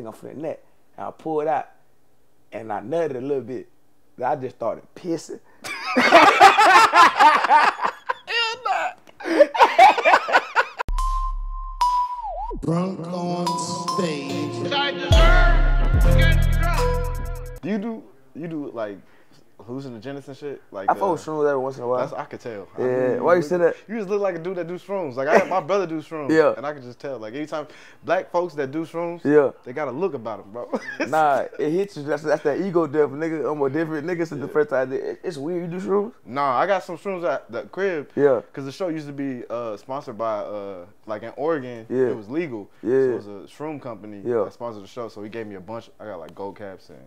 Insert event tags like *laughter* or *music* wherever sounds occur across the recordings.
think I'm finna nut. And I pulled out, and I nutted a little bit. Then I just started pissing. Drunk on stage. I deserve to get drunk. Do you do you do like hallucinogens and shit? Like I fuck uh, with shrooms every once in a while. That's I could tell. I Yeah, why you look- say that? You just look like a dude that do shrooms. Like I my brother do *laughs* shrooms. Yeah. And I could just tell. Like anytime black folks that do shrooms, Yeah. they got a look about them, bro. *laughs* Nah, it hits you. That's, that's that ego death, nigga. I'm a different nigga since the first time it. It's weird. You do shrooms? Nah, I got some shrooms at the crib. Yeah. Cause the show used to be uh, sponsored by uh, like in Oregon, Yeah. it was legal. Yeah. So it was a shroom company Yeah. that sponsored the show. So he gave me a bunch. I got like gold caps and,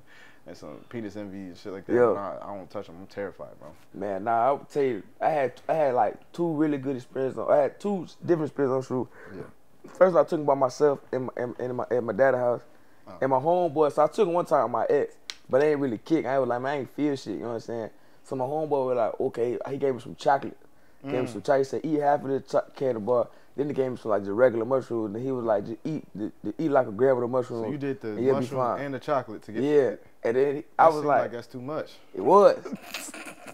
and some penis envy and shit like that. I, I don't touch them. I'm terrified, bro. Man, nah, I would tell you, I had I had like two really good experiences. On, I had two different experiences on. Yeah. First, I took them by myself in my, in, in my, at my dad's house. Uh. And my homeboy, so I took one time with my ex, but they ain't really kick. I was like, man, I ain't feel shit, you know what I'm saying? So my homeboy was like, okay, he gave me some chocolate. Gave Mm. me some chocolate. He said, eat half of the candy bar. Then he gave me some like just regular mushrooms. And he was like, just eat, the, the, eat like a gram of the mushrooms. So you did the and mushroom and the chocolate to get. yeah. And then he, I was seemed like, that's too much. it was. *laughs*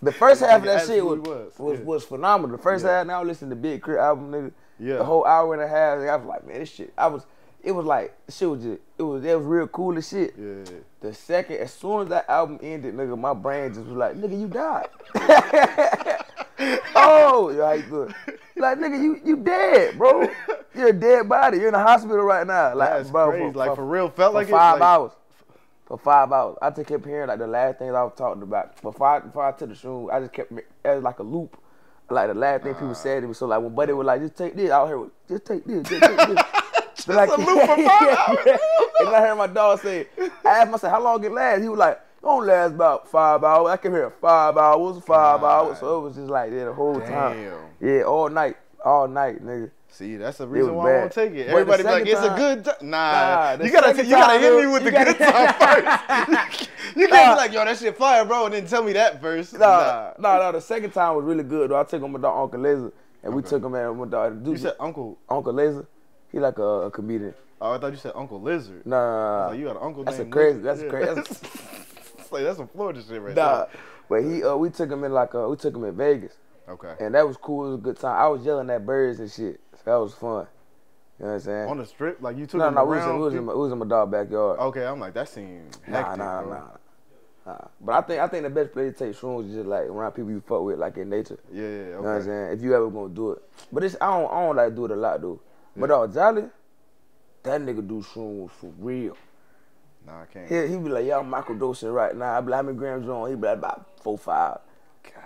The first half of that shit was was, was, was, phenomenal. The first Yeah. half, now I listen to Big K.R.I.T. album, nigga. Yeah. The whole hour and a half, I was like, man, this shit. I was, it was like, shit was just, it was, it was real cool as shit. Yeah. The second, as soon as that album ended, nigga, my brain just was like, nigga, you died. *laughs* *laughs* oh, like, look, like, nigga, you you dead, bro. You're a dead body. You're in the hospital right now. Like, That's bro, crazy. like for real, felt for like five it. Like, hours. For five hours, I just kept hearing like the last things I was talking about. Before I, before I took the shoe, I just kept it was like a loop. Like the last thing people ah. said to me. So like when Buddy was like, "Just take this," I heard, "Just take this, just take this." *laughs* Just like, a loop for five *laughs* hours? and I heard my dog say, I asked myself, "How long it last?" He was like, "Don't last about five hours." I kept hearing five hours, five hours. So it was just like that the whole time. Yeah, all night, all night, nigga. See, that's the reason why I bad. won't take it. But Everybody be like, it's a good time. Nah, Nah, you gotta you gotta hit me with the you good *laughs* time first. *laughs* you can't Nah. be like, yo, that shit fire, bro, and then tell me that first. Nah, Nah. nah, nah, The second time was really good. Though. I took him with my Uncle Laser, and we took him at my dog. Uh, dude, You said Uncle. Uncle Laser. He like a, a comedian. Oh, I thought you said Uncle Lizard. Nah, nah, nah. Like, you got an uncle That's a crazy. Lizard. That's Yeah. crazy. That's, *laughs* It's like, that's some Florida shit right nah, but he, uh, we took him in like, uh, we took him in Vegas. Okay. and that was cool. It was a good time. I was yelling at birds and shit. So that was fun. You know what I'm saying? On the strip, like you took no, him no, we was, in, we, was in my, we was in my dog backyard. okay, I'm like, that seemed nah, hectic, nah, bro. nah, nah. But I think I think the best place to take shrooms is just like around people you fuck with, like in nature. Yeah, yeah, okay. You know what I'm saying? If you ever gonna do it. But it's I don't I don't like do it a lot though. But dog, Jolly, that nigga do shrooms for real. Nah, I can't. He he be like, yeah, I'm microdosing right now. I be like, how many grams on? He be like, about four, five.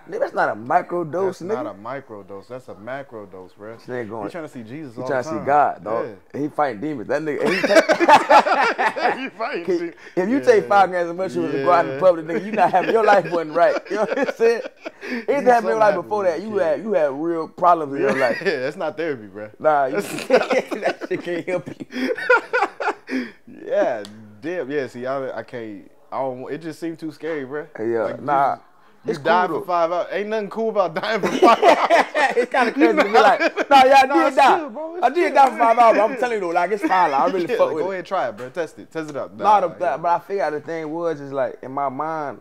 Nigga, that's not a microdose, That's nigga. not a micro dose. That's a macro dose, bro. nigga going- You trying to see Jesus he all trying to see. God, dog. Yeah. He fighting demons. That nigga, he *laughs* take, you fighting. See- if you Yeah. take five grams of mushrooms and go out in Yeah. public, nigga, you not having your life wasn't right. You know what I'm saying? Anything happened in your life before that, you you had you had real problems in your life. *laughs* Yeah, that's not therapy, bro. Nah, you, *laughs* that shit can't help you. Yeah, damn. Yeah, see, I, I can't. I don't. It just seemed too scary, bro. Yeah, Like, nah. You, It's died cool, for five hours. Ain't nothing cool about dying for *laughs* five hours. *laughs* it's kind of crazy to be like, nah, yeah, I *laughs* Nah, did die. chill, bro. I did die for five hours. But I'm telling you though, like it's fine. Like, I really Yeah, fuck like, with go it. ahead and try it, bro. Test it. Test it out. Nah, that, but I figured out the thing was is like in my mind,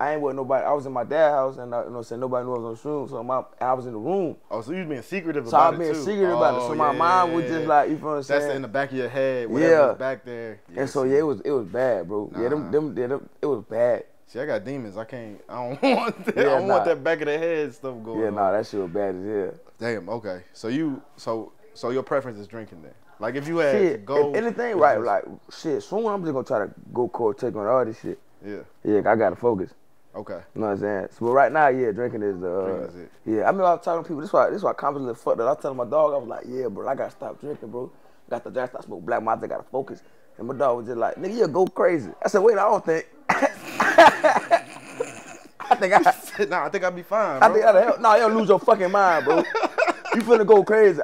I ain't with nobody. I was in my dad's house and I, you know, saying nobody knew I was on shrooms, so my I was in the room. Oh, so you was being secretive So about it So I it been too. secret about it. Oh, So my yeah, mind was just yeah. like, you feel what I'm That's in the back of your head. Yeah. was back there. and so yeah, it was it was bad, bro. Yeah, them them, yeah, them it was bad. See, I got demons. I can't. I don't *laughs* want that. Yeah, I don't nah. want that back of the head stuff going. Yeah, on. nah, that shit was bad as hell. Damn. Okay. So you. So so your preference is drinking then. Like if you had to Shit, go. if anything, right? Like shit. Soon I'm just gonna try to go cold take on all this shit. Yeah. Yeah, I gotta focus. Okay. You know what I'm saying? So, but right now, yeah, drinking is the. Uh, Drinking is it. Yeah, I mean, I was talking to people. This is why this is why confidence is fucked up. I was telling my dog, I was like, yeah, bro, I gotta stop drinking, bro. Got the draft, I smoke black mountain, I gotta focus. And my dog was just like, nigga, you go crazy. I said, wait, I don't think. *laughs* I think I. *laughs* nah, I think I'd be fine. I think that'll help. Nah, you don't lose your fucking mind, bro. *laughs* You finna go crazy.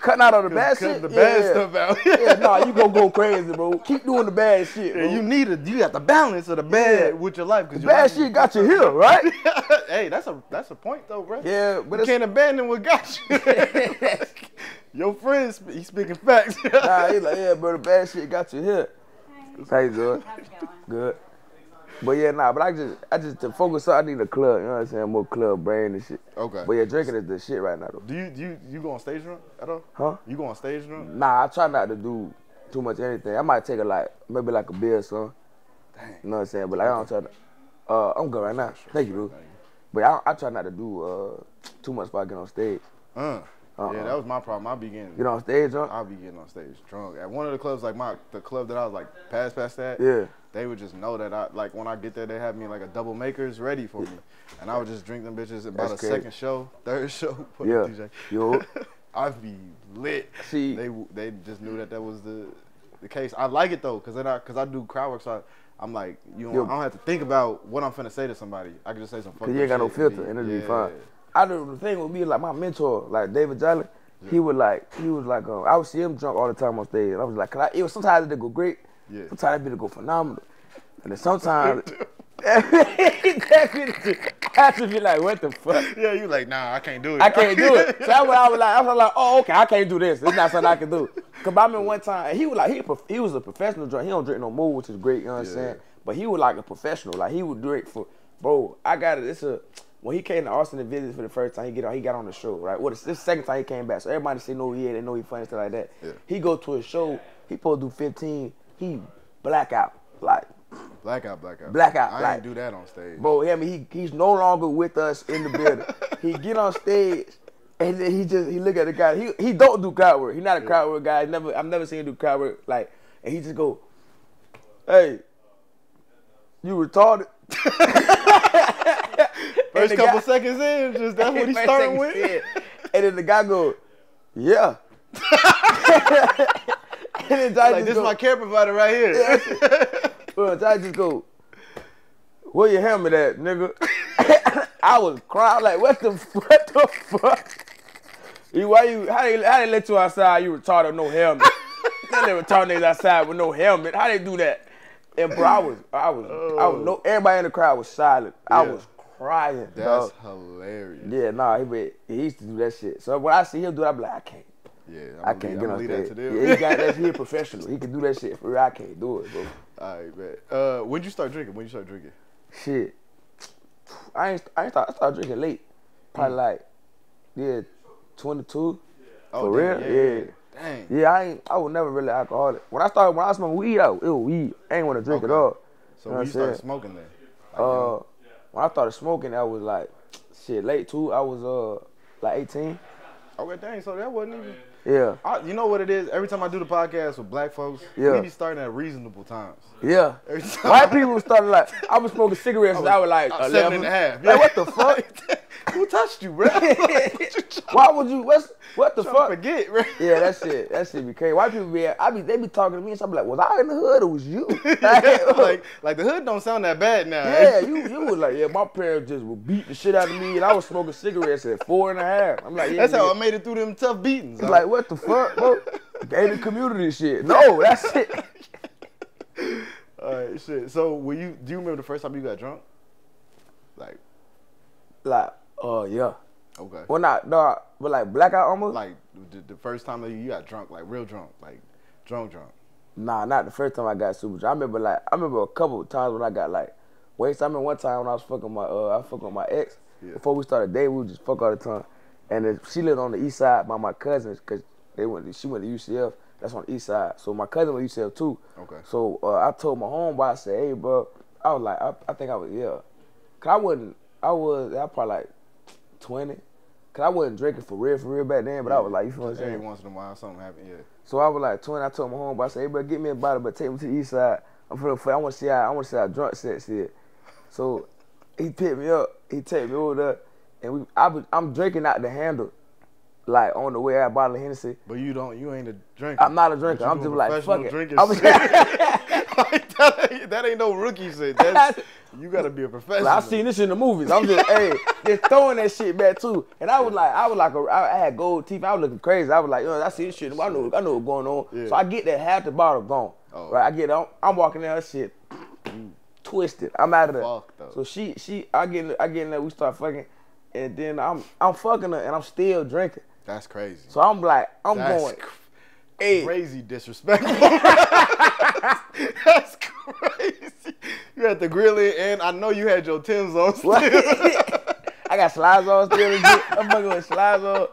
Cutting out all the bad Cut shit. the bad yeah. stuff out. yeah, *laughs* nah, you gonna go crazy, bro. Keep doing the bad shit, bro. Yeah, you need it. You got the balance of the bad Yeah. with your life. Cause the bad life- shit got you here, right? *laughs* hey, that's a that's a point though, bro. Yeah, but you can't abandon what got you. *laughs* your friends, he's speaking facts. nah, he like, yeah, bro, the bad shit got you here. How you doing? How's it going? Good. But yeah, nah. But I just, I just to focus on. I need a club. You know what I'm saying? More club brain and shit. Okay. But yeah, drinking is the shit right now though. Do you do you, you go on stage drunk at all? Huh? You go on stage drunk? Nah, I try not to do too much anything. I might take a like maybe like a beer or something. You know what I'm saying? But like, I don't try to. Uh, I'm good right now. Thank you, dude. But I, I try not to do uh too much before I get on stage. Uh. Uh-uh. Yeah, that was my problem. I be getting Get on stage, huh? I'll be getting on stage drunk. At one of the clubs, like my the club that I was like past past that, Yeah. They would just know that I like when I get there, they have me like a double makers ready for me, and I would just drink them bitches. And by the crazy. second show, third *laughs* show, put Yeah. DJ, Yo. *laughs* I'd be lit. See- they they just knew that that was the the case. I like it though, cause then I cause I do crowd work, so I, I'm like you know Yo. I don't have to think about what I'm finna say to somebody. I can just say some. Cause you ain't got no filter and it'll be fine. I know the thing with me, like my mentor, like David Jolly, he would like, he was like, um, I would see him drunk all the time on stage. And I was like, can I, it was sometimes it go great, Yeah. sometimes it be go phenomenal. And then sometimes, *laughs* I should be like, what the fuck? Yeah, you like nah, I can't do it. I can't do it. *laughs* So that's what I was like. I was like, oh, okay, I can't do this. It's not something I can do. Cause I remember one time he was like, he he was a professional drunk. He don't drink no more, which is great. You know what I'm Yeah. saying? But he was like a professional. Like he would drink for, bro. I got it. It's a when he came to Austin to visit for the first time. He get on. He got on the show. Right. Well, this second time he came back. So everybody say no, yeah, they know he funny stuff like that. Yeah. He go to a show. He supposed to do 15. He blackout. Like Blackout, blackout. Blackout, I like- ain't do that on stage. Bro, I mean, he he's no longer with us in the building. *laughs* he get on stage and then he just he look at the guy. He he don't do crowd work. He not a crowd work guy. Never I've never seen him do crowd work. Like and he just go, hey, you retarded. *laughs* First couple guy- seconds in, just that's what he *laughs* starting with. said. And then the guy go, yeah. And then Johnny Like just this go, my care provider right here. Well, I just go, where your helmet at, nigga? *laughs* I was crying like, what the *laughs* what the fuck? You, why you how they how they let you outside? You retarded, no helmet. *laughs* they let retarded niggas outside with no helmet. How they do that? And bro, I was I was I was no oh. everybody in the crowd was silent. I was crying. That's dog. hilarious. Yeah, nah, he, be- he used to do that shit. So when I see him do it, I be like, I can't. Yeah, I'm I can't leave- get on stage. to them. Yeah, he got that. *laughs* He a professional. He can do that shit for real. I can't do it, bro. All right, man. Uh, when you start drinking? When you start drinking? Shit. I ain't I ain't start, I started drinking late. Probably like yeah, twenty two. Oh, For damn, real? Yeah. Yeah. Dang. Yeah, I ain't I was never really alcoholic. When I started when I smoked weed out, it was weed. I ain't want to drink Okay. at all. So You know when you started saying? smoking then? Like, Uh when I started smoking I was like shit, late too. I was uh like eighteen. okay, dang. So that wasn't even. Yeah. I, you know what it is? Every time I do the podcast with black folks, Yeah. we be starting at reasonable times. Yeah. Every time. White people started like I was smoking cigarettes since I was like I was eleven. seven and a half. Like what the fuck? *laughs* Touched you, bro? *laughs* Like, *laughs* you Why would you what's what the fuck? forget, bro? *laughs* Yeah, that shit, that shit be crazy. White people be, I be, they be talking to me and stuff like, was I in the hood or was you? Like, oh. like, like the hood don't sound that bad now. yeah, you, you was like, yeah, my parents just would beat the shit out of me, and I was smoking cigarettes at four and a half. I'm like, yeah, That's how I made it through them tough beatings. It's like, what the fuck, bro? Gated community shit. No, that's it. All right, shit. So, when you do you remember the first time you got drunk? Like, Like, oh yeah. okay. Well, not, no, but like blackout almost. Like the, the first time that you, you got drunk, like real drunk, like drunk, drunk. Nah, not the first time I got super drunk. I remember like I remember a couple of times when I got like wasted. I remember one time when I was fucking my uh I fucking with my ex Yeah. before we started dating. We would just fuck all the time, and then she lived on the east side by my cousins because they went. She went to UCF. That's on the east side. So my cousin went to UCF too. Okay. So uh, I told my homeboy, I said, "Hey, bro," I was like, I, I think I was yeah, cause I wasn't. I was. I probably like twenty. Cause I wasn't drinking for real, for real back then. But I was like, you feel what I'm Just every saying? once in a while, something happened, Yeah. So I was like 20. I told my homeboy, I said, hey, bro, get me a bottle, but take me to the east side. I'm for finna, I want to see how, I want to see how drunk sex is. So he picked me up. He take me over there, and we, I was, I'm drinking out the handle, like on the way out, bottle of Hennessy. But you don't. You ain't a drinker. I'm not a drinker. I'm just like, fuck it. I'm- *laughs* *laughs* that, ain't, that ain't no rookie shit. That's, *laughs* you gotta be a professional. Like, I seen this in the movies. I'm just, hey, just throwing that shit back too. And I was like, I was like, a, I had gold teeth. I was looking crazy. I was like, yo, I see this shit. I know, I know what's going on. Yeah. So I get that half the bottle gone. Oh. Right, I get, I'm, I'm walking down that shit, twisted. I'm out of there. Fuck. So she, she, I get, in- I get in there. We start fucking, and then I'm, I'm fucking her, and I'm still drinking. That's crazy. So I'm like, I'm That's going, cr- hey, crazy disrespectful. *laughs* That's *laughs* had the grilling, and I know you had your Tim's on. *laughs* Still. I got slides on still. I'm fucking with slides on.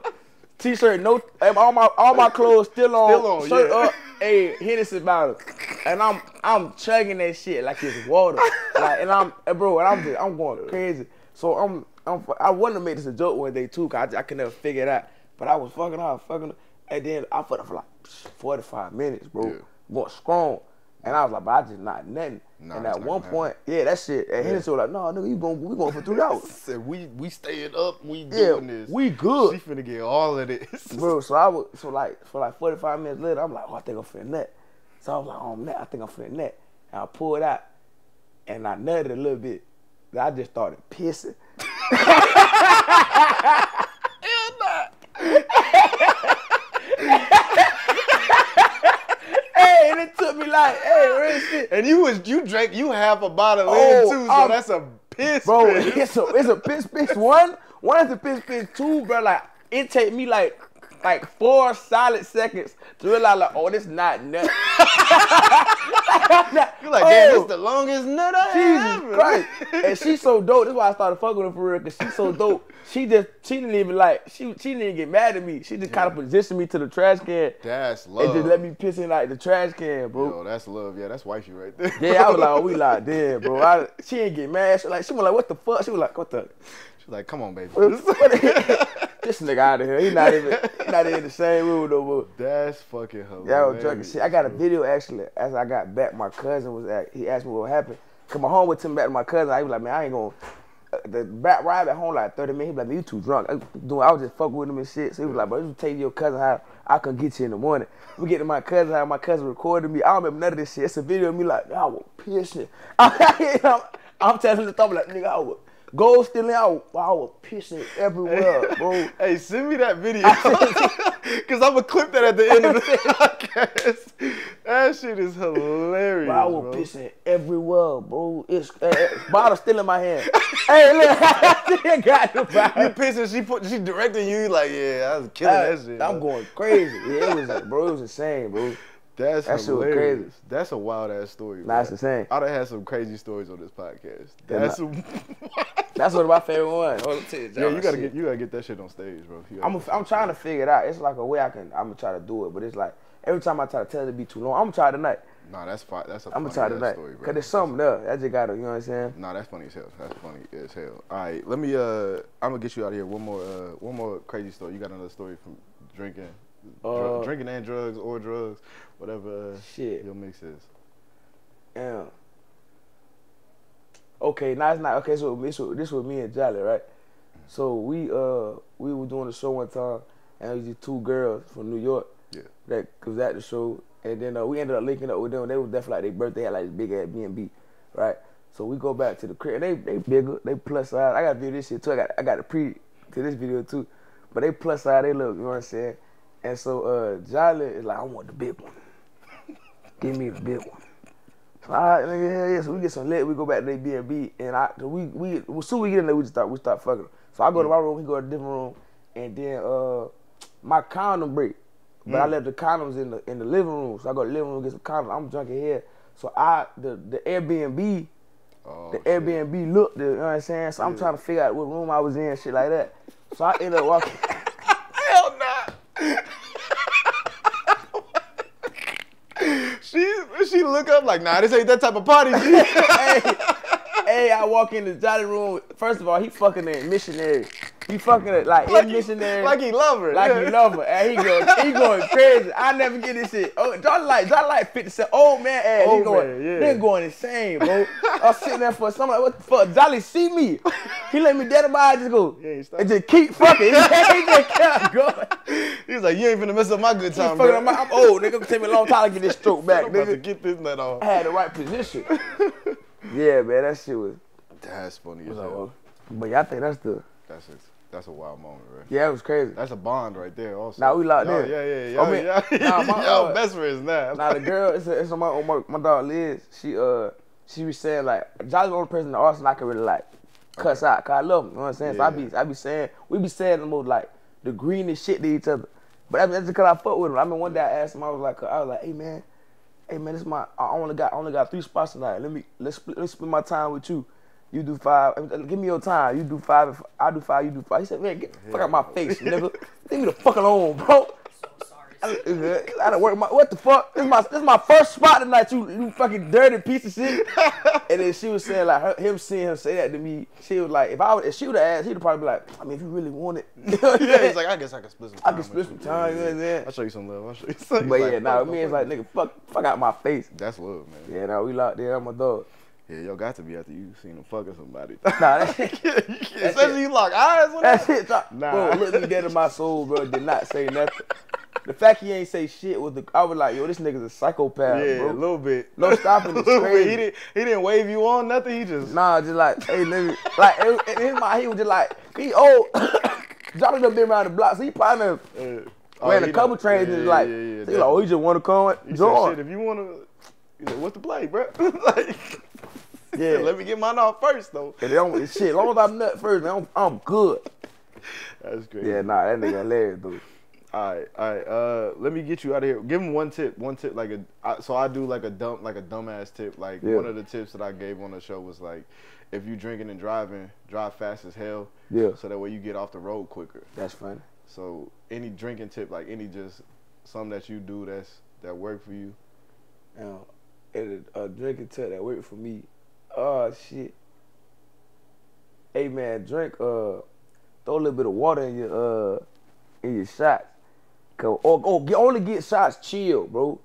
T-shirt, no, all my all my clothes still on. Still on, shirt yeah. up, hey, Hennessy bottle, and I'm I'm chugging that shit like it's water, like, and I'm, bro, and I'm just, I'm going crazy. So I'm I'm I wanted to make this a joke one day too, cause I, I could never figure it out. But I was fucking out, fucking, and then I fucked up for like 45 minutes, bro, Yeah. going strong. And I was like, but I just not nothing. Nah, and at one point, yeah, that shit. And Hennessy was like, no, nigga, you going, we going for three *laughs* hours. Said we we staying up, we Yeah, doing this. we good. She finna get all of this. *laughs* bro. So I was so like for like 45 minutes later, I'm like, oh, I think I'm finna nut. So I was like, oh man, I think I'm finna nut. And I pulled out, and I nutted a little bit. I just started pissing. *laughs* it took me like, hey, *laughs* real shit. And you was you drank you half a bottle Oh, in too, so um, that's a piss. Bro, piss. it's a it's a piss piss one. One is a piss piss two, bro. Like it take me like like four solid seconds to realize like, oh, this not nut. *laughs* You're like, damn, Oh. this the longest nut I Jesus ever. Christ. And she's so dope. That's why I started fucking with her for real, cause she's so *laughs* dope. She just she didn't even like she she didn't even get mad at me. She just kind of positioned me to the trash can That's love. and just let me piss in like the trash can, bro. Yo, that's love. Yeah, that's wifey right there. Yeah, I was like, oh, we *laughs* like, damn, bro. I, she ain't get mad. She like, she was like, what the fuck? She was like, what the? She's like, come on, baby. This nigga out of here. He not even, he not even in the same room no more. that's fucking hilarious. Yeah, I was drunk and shit. I got a video actually. As I got back, my cousin was at. He asked me what happened. Come my home with him back to my cousin. I was like, man, I ain't gonna. uh, The back ride at home like 30 minutes. He was like, man, you too drunk. I, doing, I was just fucking with him and shit. So he was like, bro, you take your cousin how I can get you in the morning. We get to my cousin how My cousin recorded me. I don't remember none of this shit. It's a video of me like, I was pissing. I'm, *laughs* I'm telling the thumb like, nigga, I was gold stealing. I I was pissing everywhere, bro. *laughs* Hey, send me that video. *laughs* Cause I'm gonna clip that at the end of the *laughs* podcast. That shit is hilarious. Bro, I was bro. pissing everywhere, bro. It's uh, bottle still in my hand. hey, look, I still got the bottle. You pissing? She put she directing you like, yeah, I was killing that shit. I'm bro. going crazy. Yeah, it was, bro. It was insane, bro. That's that hilarious. crazy. That's a wild ass story. Nah, bro. it's insane. I done had some crazy stories on this podcast. That's nah. *laughs* some, That's one of my favorite ones. Hold on, you, yeah, you gotta shit. get you gotta get that shit on stage, bro. I'm, get I'm trying to figure it out. It's like a way I can. I'm gonna try to do it, but it's like every time I try to tell it to be too long. I'm gonna try tonight. shit. Nah, that's fine. That's a I'm gonna funny try tonight. story, bro. Cause there's something there. I just gotta, you know what I'm saying? Nah, that's funny as hell. That's funny as hell. All right, let me. Uh, I'm gonna get you out of here. One more. Uh, one more crazy story. You got another story from drinking, dr- Uh, drinking and drugs or drugs, whatever. Shit. Your mix is. Yeah. Okay, now it's not okay. So this was this was me and Jolly, right? So we uh we were doing a show one time, and it was two girls from New York Yeah. that was at the show, and then uh, we ended up linking up with them. They was definitely like their birthday had like this big ass B and B, right? So we go back to the crib. They they bigger, they plus size. I got to video this shit too. I got I got a pre to this video too, but they plus size. They look, you know what I'm saying? And so uh Jolly is like, I want the big one. Give me the big one. So all right, nigga, hell yeah. So we get some lit. We go back to the B and B, and I we we as soon we get in there, we just start we start fucking. So I go to my room, he go to a different room, and then uh my condom break, but I left the condoms in the in the living room. So I go to the living room get some condoms. I'm drunk in here. So I the the Airbnb Oh, the shit. Airbnb looked, you know what I'm saying? So I'm trying to figure out what room I was in, shit like that. So I ended up walking. Hell nah. she she look up like, nah, this ain't that type of party. *laughs* Hey, hey, I walk in the Jolly room. First of all, he fucking a missionary. He fucking a, like, like, in he, missionary. like he love her. like yeah. he love her, and he going, he *laughs* going crazy. I never get this shit. Oh, John like, John like fifty cent. Old man ass. he Old going, man, yeah. they going insane, bro. I was sitting there for some like, what the fuck? Jolly see me. He let me dead in my eyes. Just go, He ain't and just keep fucking. he just kept *laughs* going. He was like, you ain't finna mess up my good He time, bro. my, I'm old, nigga. It take me a long time to get this stroke *laughs* back, I'm about to get this nut off. I had the right position. yeah, man, that shit was. That's funny as was hell. but yeah, I think that's the. That's a, that's a wild moment, bro. Yeah, it was crazy. That's a bond right there, also. Nah, we locked Y'all- in. Yeah, yeah, I yeah. mean, yeah. *laughs* nah, my, *laughs* Y'all uh, best friends now. Now the girl, it's, a, it's my, my my dog Liz. She uh she was saying like Jolly's the only person in the Austin I can really like cuss out. Cause I love him. You know what I'm saying? So I Yeah. be I be saying we be saying the most like the greenest shit to each other. But I mean, that's just cause I fuck with him. I mean one day I asked him, I was like I was like, hey man, hey man, this is my I only got I only got three spots tonight. Let me let's split, let's split my time with you. You do five. Uh, give me your time. You do five. if I do five. You do five. He said, man, get the fuck out my face, nigga. Leave me the fuck alone, bro. *laughs* I, I done work my what the fuck? This is my this is my first spot tonight. You you fucking dirty piece of shit. *laughs* and then she was saying like her, him seeing him say that to me. She was like, if I would, if she would have asked, he'd probably be like, I mean, if you really want it, you *laughs* know Yeah, he's like, I guess I can split some I time. can split some time, you know what I'm saying? I'll show you some love. I'll show you some. But yeah, nah, me it's like nigga, fuck, fuck out my face. That's love, man. Yeah, nah, we locked there. I'm a dog. Yeah, yo, got to be after you seen him fucking somebody. Nah, that *laughs* shit, Especially you lock eyes with that shit, nah. Bro, look me dead in my soul, bro. Did not say nothing. The fact he ain't say shit was the. I was like, yo, this nigga's a psychopath, Yeah, bro. a little bit. No stopping, it's *laughs* crazy. He didn't. He didn't wave you on nothing. He just. Nah, just like, hey, nigga, like, it- in his mind, he was just like, he old. *coughs* Johnny done been around the block, so he probably done Uh, oh, ran a couple done- trains yeah, and like, yeah, yeah, he like, oh, he just want to come He said, shit, if you want to, said, what's the play, bro? *laughs* like, Yeah. *laughs* let me get mine off first, though. And they don't, shit, as long as I'm nut first, man, I'm, I'm good. That's great. Yeah, nah, that nigga hilarious, dude. All right, all right. Uh, let me get you out of here. Give him one tip. One tip, like a. I, so I do like a dumb, like a dumbass tip. Like Yeah. one of the tips that I gave on the show was like, if you drinking and driving, drive fast as hell. Yeah. So that way you get off the road quicker. That's funny. So any drinking tip, like any just something that you do that's that work for you. Now, and a, a drinking tip that worked for me. Oh shit. Hey man, drink uh throw a little bit of water in your uh in your shots. Cause or, or get, only get shots chill, bro.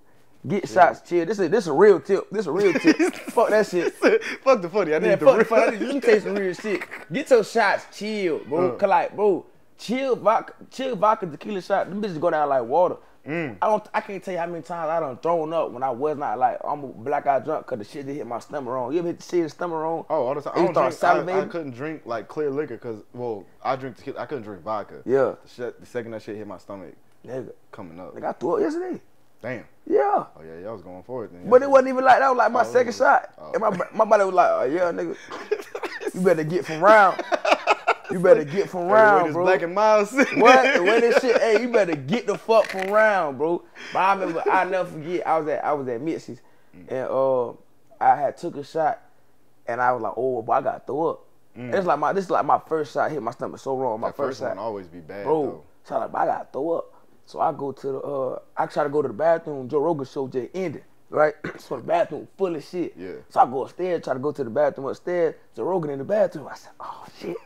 Get shots chill. This is this is a real tip. This is a real tip. *laughs* Fuck that shit. *laughs* fuck the funny. I Man, need the fuck, real. fuck, let me tell you some real shit. Get your shots chill, bro. Uh. Cause like, bro, chill vodka, chill vodka tequila shot. Them bitches go down like water. Mm. I don't. I can't tell you how many times I done thrown up when I was not like I'm a blackout drunk because the shit just hit my stomach wrong. You ever hit the shit in the stomach wrong? Oh, all the time. I, don't start drink, I, I couldn't drink like clear liquor because, well, I drink. I couldn't drink vodka. Yeah, The, shit, the second that shit hit my stomach, nigga. coming up. Like I threw up yesterday. Damn. Yeah. Oh yeah, y'all was going for it then. But it wasn't even like that. Was like my Oh, second shot, oh. and my my body was like, oh yeah, nigga, *laughs* you better get from round. *laughs* You better get from round, this bro. Black and sitting What? way this shit, hey, you better get the fuck from round, bro. But I remember, I never forget. I was at, I was at Mitzi's, Mm. and uh, I had took a shot, and I was like, oh, boy, I got to throw up. It's like my, this is like my first shot hit my stomach so wrong. My Mm. That first, first one shot, always be bad bro. though. So I like, I got to throw up. So I go to the, uh, I try to go to the bathroom. Joe Rogan show just ended, right? *clears throat* so the bathroom full of shit. Yeah. So I go upstairs, try to go to the bathroom upstairs. Joe Rogan in the bathroom. I said, oh shit.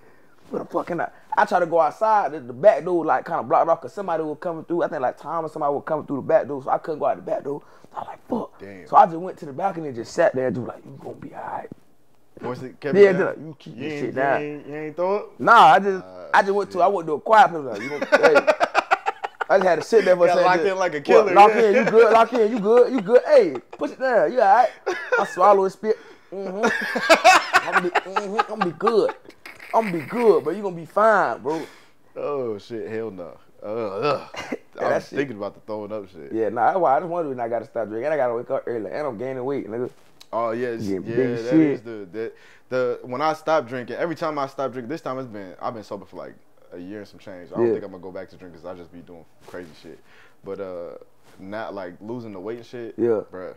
Where the fuck can I? I try to go outside. The, the back door like kind of blocked off because somebody was coming through. I think like Tom or somebody was coming through the back door, so I couldn't go out the back door. So I was like, fuck. Damn. So I just went to the balcony and just sat there and just like, you gonna be alright. Once it kept Yeah, down, like, you keep this ain't, shit you down. ain't, you ain't throw it? Nah, I just Uh, I just went to I went to a quiet place. Like, you gonna, hey. *laughs* I just had to sit there for a second. locked in like a what, killer, lock yeah. in, you good? Lock in, you good? You good? Hey, push it down. You alright? I swallow and spit. Mm-hmm. I'm gonna be, mm-hmm, I'm gonna be good. I'm gonna be good, but you gonna be fine, bro. Oh shit, hell no. Uh. *laughs* I was shit- thinking about the throwing up shit. Yeah, nah, that's why I just wonder when I gotta stop drinking. And I gotta wake up early. And I'm gaining weight, nigga. Oh yeah, it's- Yeah, yeah, that shit. is the that the when I stopped drinking. Every time I stop drinking, this time it's been I've been sober for like a year and some change. I don't Yeah. think I'm gonna go back to drinking because I just be doing crazy shit. But uh, not like losing the weight and shit. Yeah. bruh.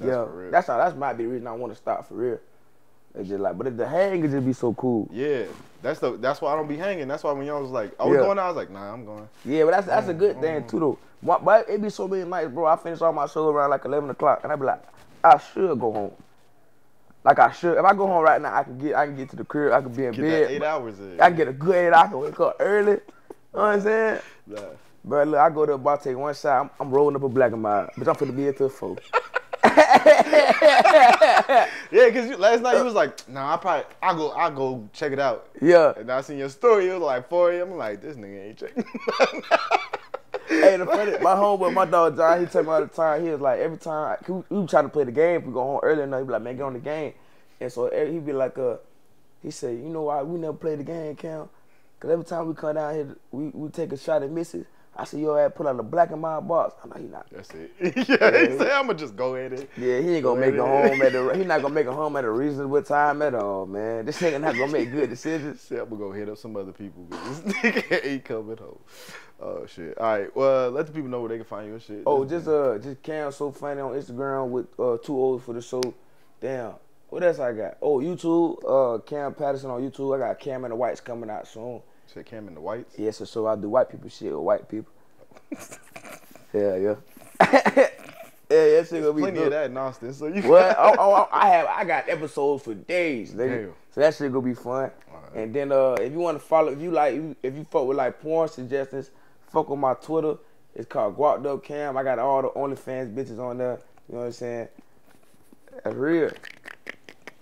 That's yeah, for real. that's how that's might be the reason I want to stop for real. It's just like, but if the hang just be so cool. yeah, that's the that's why I don't be hanging. That's why when y'all was like, "Oh, we Yeah. going?" I was like, "Nah, I'm going." Yeah, but that's that's a good Mm, thing too though. But, but it be so many nights, bro. I finish all my show around like eleven o'clock, and I be like, I should go home. Like I should. If I go home right now, I can get I can get to the crib. I can be in Get bed. eight hours in. I can get a good eight. I can wake up early. You know what I'm saying? Nah. But look, I go to the bar, take one shot. I'm, I'm rolling up a black and mild. But I'm finna be here till four. *laughs* *laughs* Yeah, cause last night you was like, "Nah, I probably I go I go check it out." Yeah. And I seen your story. It was like 4 a.m. I'm like, "This nigga ain't checking." *laughs* hey, the funny, my homeboy, my dog John, he tell me all the time. He was like, every time we, we trying to play the game, if we go home early enough, he be like, man, get on the game. And so every- he be like, uh, he said, you know why we never play the game, Kam? Cause every time we come down here, we, we take a shot at misses. I see your ass put out a black and mild box. I know he not. That's it. *laughs* yeah, he said, "I'm gonna just go at it." Yeah, he ain't gonna make a home at the. *laughs* He not gonna make a home at a reasonable time at all, man. This nigga not gonna make good decisions. Say I'm gonna go hit up some other people. This *laughs* nigga ain't coming home. Oh shit. All right. Well, let the people know where they can find you and shit. Oh, just uh, just Kam so funny on Instagram with uh, too old for the show. Damn. What else I got? Oh, YouTube. Uh, Kam Patterson on YouTube. I got Kam and the Whites coming out soon. Shit, Kam in the whites. Yes, so, so I do white people shit with white people. *laughs* yeah, yeah. yeah, that shit gonna be Plenty dope. of that Austin. So you. Well, *laughs* oh, oh, I have I got episodes for days, nigga. Damn. So that shit gonna be fun. And then uh, if you want to follow, if you like, if you fuck with like porn suggestions, fuck with my Twitter. It's called Guapped Up Kam. I got all the OnlyFans bitches on there. You know what I'm saying? That's real.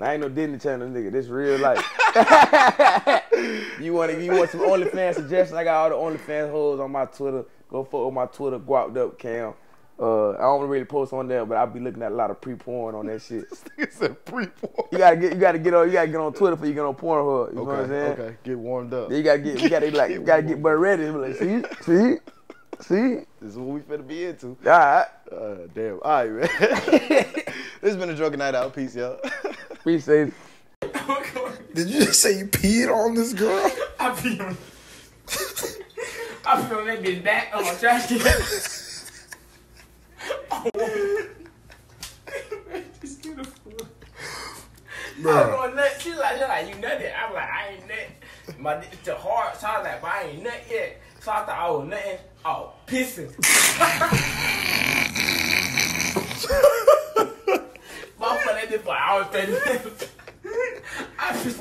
I ain't no Disney Channel nigga. This real life. *laughs* you want you want some OnlyFans suggestions? I got all the OnlyFans hoes on my Twitter. Go fuck with my Twitter, Guapped Up Kam. Uh, I don't really post on there, but I'll be looking at a lot of pre-porn on that shit. it's a pre-porn. You gotta get you gotta get on you gotta get on Twitter before you get on Pornhub. You know what I'm Okay. saying? Okay. Get warmed up. Then you gotta get you gotta like you gotta get but ready. Like, see, see, see. This is what we finna be into. All right. Uh, damn. All right, man. *laughs* this has been a drunken night out. Peace, y'all. *laughs* Appreciate it. Did you just say you peed on this girl? I be on. I be on that bitch back on my trash can. oh. This beautiful. I was going nuts. She was like, she like, you nutted. I was like, I ain't nut. My dick too hard. So I was like, but I ain't nut yet. So I thought I was nutting. Oh, pissing. *laughs* Bitch I was ready. *laughs* I pissed